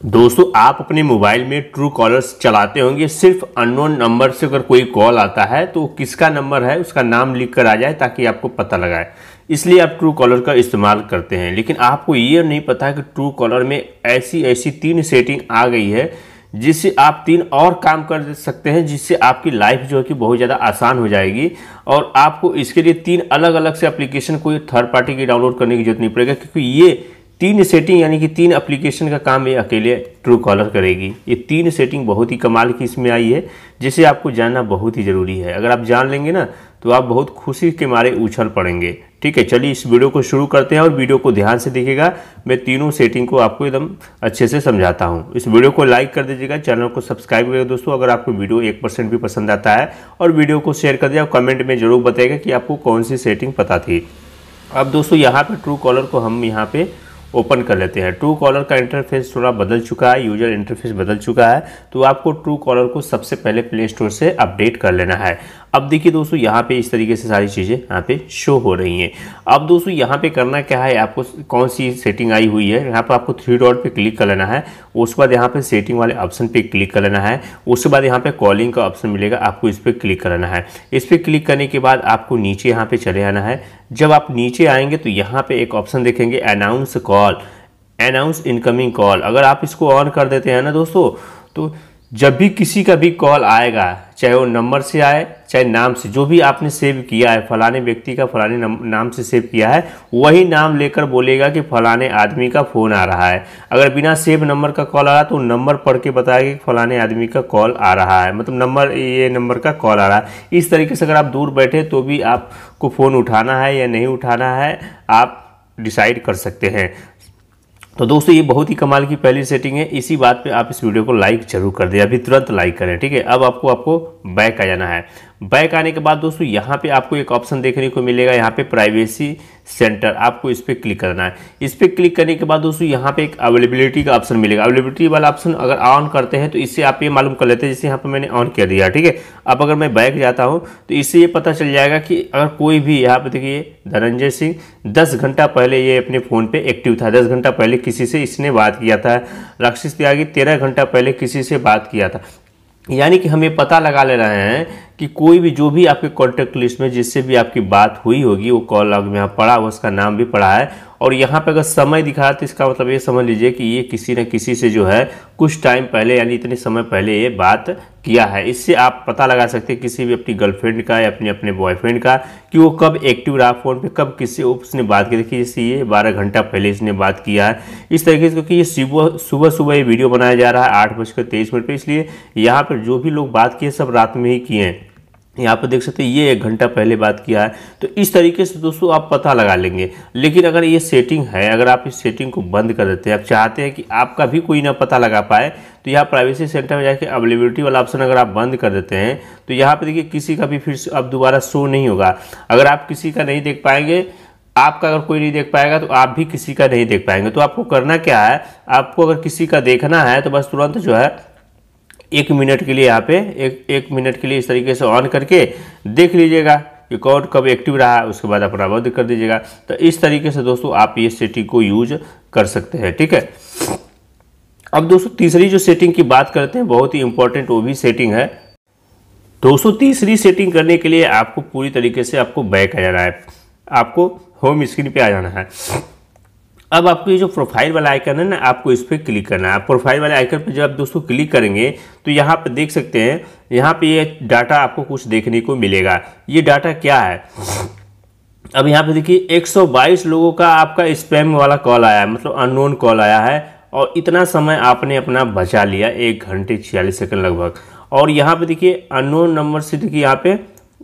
दोस्तों, आप अपने मोबाइल में ट्रू कॉलर्स चलाते होंगे, सिर्फ़ अननोन नंबर से अगर कोई कॉल आता है तो किसका नंबर है, उसका नाम लिख कर आ जाए, ताकि आपको पता लगाए। इसलिए आप ट्रू कॉलर का इस्तेमाल करते हैं। लेकिन आपको ये नहीं पता कि ट्रू कॉलर में ऐसी ऐसी तीन सेटिंग आ गई है, जिससे आप तीन और काम कर सकते हैं, जिससे आपकी लाइफ जो है कि बहुत ज़्यादा आसान हो जाएगी। और आपको इसके लिए तीन अलग अलग से एप्लीकेशन कोई थर्ड पार्टी की डाउनलोड करने की ज़रूरत नहीं पड़ेगा, क्योंकि ये तीन सेटिंग यानी कि तीन एप्लीकेशन का काम ये अकेले ट्रू कॉलर करेगी। ये तीन सेटिंग बहुत ही कमाल की इसमें आई है, जिसे आपको जानना बहुत ही ज़रूरी है। अगर आप जान लेंगे ना तो आप बहुत खुशी के मारे उछल पड़ेंगे। ठीक है, चलिए इस वीडियो को शुरू करते हैं और वीडियो को ध्यान से देखिएगा। मैं तीनों सेटिंग को आपको एकदम अच्छे से समझाता हूँ। इस वीडियो को लाइक कर दीजिएगा चैनल को सब्सक्राइब करिएगा दोस्तों, अगर आपको वीडियो एक परसेंट भी पसंद आता है। और वीडियो को शेयर कर दिया कमेंट में ज़रूर बताएगा कि आपको कौन सी सेटिंग पता थी। अब दोस्तों, यहाँ पर ट्रू कॉलर को हम यहाँ पे ओपन कर लेते हैं। ट्रू कॉलर का इंटरफेस थोड़ा बदल चुका है यूज़र इंटरफेस बदल चुका है तो आपको ट्रू कॉलर को सबसे पहले प्ले स्टोर से अपडेट कर लेना है। अब देखिए दोस्तों, यहाँ पे इस तरीके से सारी चीज़ें यहाँ पे शो हो रही हैं। अब दोस्तों, यहाँ पे करना क्या है? आपको कौन सी सेटिंग आई हुई है? यहाँ पर आपको थ्री डॉट पे क्लिक कर लेना है। उसके बाद यहाँ पे सेटिंग वाले ऑप्शन पे क्लिक कर लेना है। उसके बाद यहाँ पे कॉलिंग का ऑप्शन मिलेगा। आपको इस पर क्लिक कर है। इस पर क्लिक करने के बाद आपको नीचे यहाँ पे चले आना है। जब आप नीचे आएँगे तो यहाँ पे एक ऑप्शन देखेंगे announce call announce incoming call अगर आप इसको ऑन कर देते हैं ना दोस्तों तो जब भी किसी का भी कॉल आएगा, चाहे वो नंबर से आए, चाहे नाम से, जो भी आपने सेव किया है, फलाने व्यक्ति का फलाने नाम से सेव किया है, वही नाम लेकर बोलेगा कि फलाने आदमी का फ़ोन आ रहा है। अगर बिना सेव नंबर का कॉल आ रहा है तो नंबर पढ़ के बताएगा कि फलाने आदमी का कॉल आ रहा है। मतलब नंबर, ये नंबर का कॉल आ रहा है। इस तरीके से अगर आप दूर बैठे तो भी आपको फ़ोन उठाना है या नहीं उठाना है, आप डिसाइड कर सकते हैं। तो दोस्तों, ये बहुत ही कमाल की पहली सेटिंग है। इसी बात पे आप इस वीडियो को लाइक ज़रूर कर दें। अभी तुरंत लाइक करें, ठीक है? अब आपको आपको बैक आ जाना है। बैक आने के बाद दोस्तों, यहाँ पे आपको एक ऑप्शन देखने को मिलेगा, यहाँ पे प्राइवेसी सेंटर, आपको इस पर क्लिक करना है। इस पर क्लिक करने के बाद दोस्तों, यहाँ पे एक अवेलेबिलिटी का ऑप्शन मिलेगा। अवेलेबिलिटी वाला ऑप्शन अगर ऑन करते हैं तो इससे आप ये मालूम कर लेते हैं, जैसे यहाँ पे मैंने ऑन कर दिया, ठीक है? अब अगर मैं बैक जाता हूँ तो इससे ये पता चल जाएगा कि अगर कोई भी, यहाँ पे देखिए, धनंजय सिंह, दस घंटा पहले ये अपने फ़ोन पर एक्टिव था, दस घंटा पहले किसी से इसने बात किया था, राक्षस त्यागी तेरह घंटा पहले किसी से बात किया था। यानी कि हम पता लगा ले रहे हैं कि कोई भी जो भी आपके कॉन्टैक्ट लिस्ट में जिससे भी आपकी बात हुई होगी, वो कॉल लॉग में यहाँ पढ़ा उसका नाम भी पड़ा है और यहाँ पे अगर समय दिखा रहा तो इसका मतलब ये समझ लीजिए कि ये किसी न किसी से जो है कुछ टाइम पहले, यानी इतने समय पहले ये बात किया है। इससे आप पता लगा सकते हैं किसी भी अपनी गर्लफ्रेंड का या अपने अपने बॉयफ्रेंड का कि वो कब एक्टिव रहा फ़ोन पे, कब किससे उसने बात की। देखिए, जैसे ये बारह घंटा पहले इसने बात किया है। इस तरीके से क्योंकि ये सुबह सुबह सुबह ये वीडियो बनाया जा रहा है, आठ बजकर तेईस मिनट पर इसलिए यहाँ पर जो भी लोग बात किए, सब रात में ही किए हैं। यहाँ पर देख सकते हैं, ये एक घंटा पहले बात किया है। तो इस तरीके से दोस्तों आप पता लगा लेंगे। लेकिन अगर ये सेटिंग है, अगर आप इस सेटिंग को बंद कर देते हैं, आप चाहते हैं कि आपका भी कोई ना पता लगा पाए तो यहाँ प्राइवेसी सेंटर में जाके अवेलेबिलिटी वाला ऑप्शन अगर आप बंद कर देते हैं तो यहाँ पर देखिए किसी का भी फिर अब दोबारा शो नहीं होगा। अगर आप किसी का नहीं देख पाएँगे, आपका अगर कोई नहीं देख पाएगा तो आप भी किसी का नहीं देख पाएँगे। तो आपको करना क्या है? आपको अगर किसी का देखना है तो बस तुरंत जो है एक मिनट के लिए यहाँ पे, एक एक मिनट के लिए इस तरीके से ऑन करके देख लीजिएगा कि कौन कब एक्टिव रहा, उसके बाद अपना बंद कर दीजिएगा। तो इस तरीके से दोस्तों आप ये सेटिंग को यूज़ कर सकते हैं, ठीक है? अब दोस्तों तीसरी जो सेटिंग की बात करते हैं, बहुत ही इंपॉर्टेंट वो भी सेटिंग है। दोस्तों तीसरी सेटिंग करने के लिए आपको पूरी तरीके से आपको बैक आ जाना है। आपको होम स्क्रीन पे आ जाना है। अब आपको ये जो प्रोफ़ाइल वाला आइकन है ना, आपको इस पर क्लिक करना है। प्रोफ़ाइल वाले आइकन पर जब आप दोस्तों क्लिक करेंगे तो यहाँ पर देख सकते हैं, यहाँ पे ये डाटा आपको कुछ देखने को मिलेगा। ये डाटा क्या है? अब यहाँ पे देखिए 122 लोगों का आपका स्पैम वाला कॉल आया है मतलब अननोन कॉल आया है, और इतना समय आपने अपना बचा लिया, एक घंटे छियालीस सेकंड लगभग। और यहाँ पे देखिए अननोन नंबर से देखिए यहाँ पे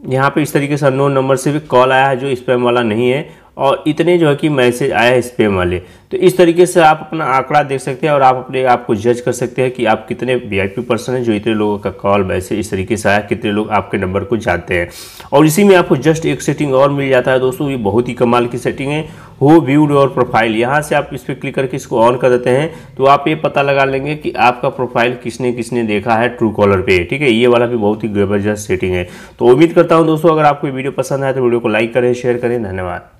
यहाँ पे इस तरीके से अननोन नंबर से भी कॉल आया है, जो स्पैम वाला नहीं है। और इतने जो है कि मैसेज आया है स्पेम वाले। तो इस तरीके से आप अपना आंकड़ा देख सकते हैं और आप अपने आप को जज कर सकते हैं कि आप कितने वीआईपी पर्सन हैं जो इतने लोगों का कॉल मैसेज इस तरीके से आया, कितने लोग आपके नंबर को जानते हैं। और इसी में आपको जस्ट एक सेटिंग और मिल जाता है दोस्तों, ये बहुत ही कमाल की सेटिंग है, हो व्यूड और प्रोफ़ाइल यहाँ से आप इस पर क्लिक करके इसको ऑन कर देते हैं तो आप ये पता लगा लेंगे कि आपका प्रोफ़ाइल किसने किसने देखा है ट्रू कॉलर पे। ठीक है, ये वाला भी बहुत ही ज़बरदस्त सेटिंग है। तो उम्मीद करता हूँ दोस्तों, अगर आपको वीडियो पसंद आए तो वीडियो को लाइक करें शेयर करें, धन्यवाद।